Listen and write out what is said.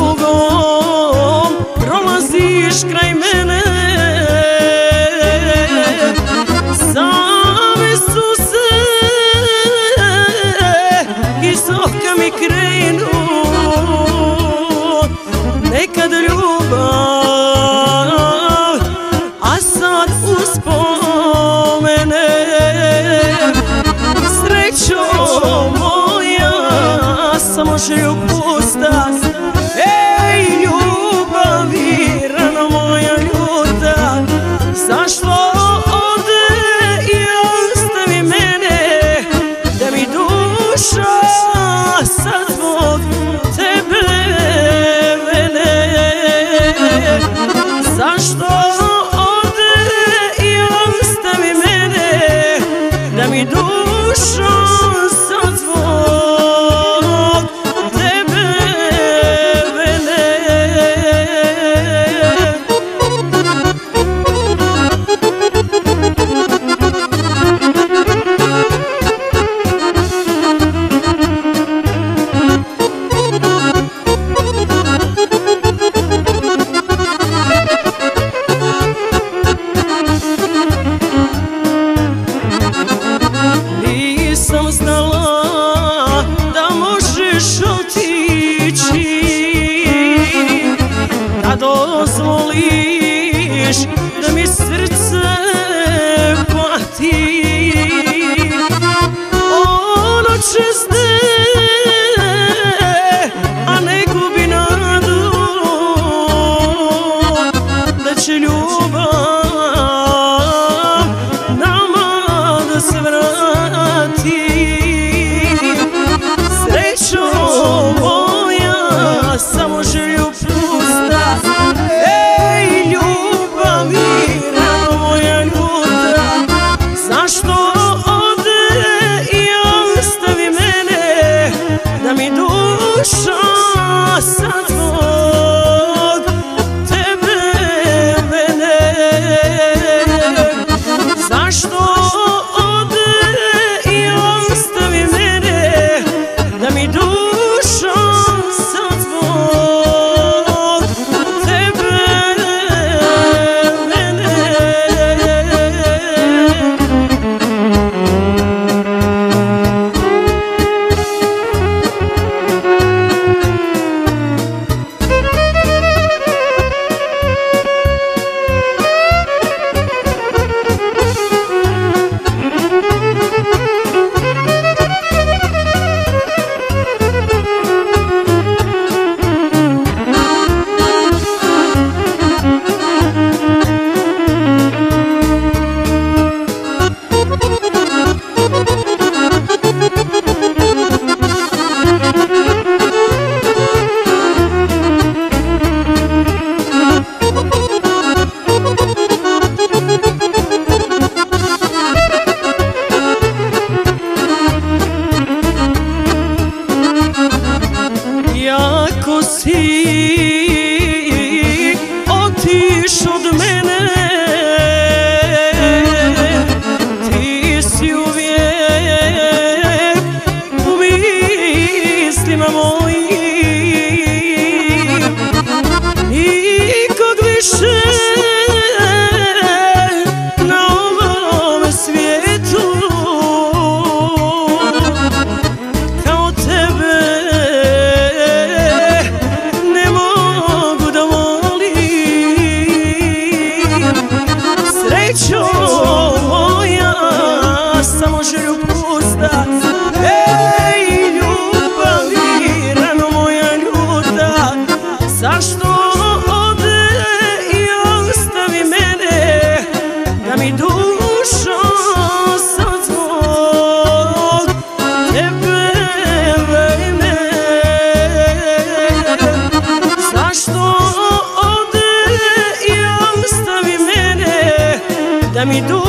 tugom prolaziš kraj mene. Same su se iz oka mi krenu. Nekad ljubav, a sad uspomene Srećo moja, samo želju dozvoliš da mi se Nyamito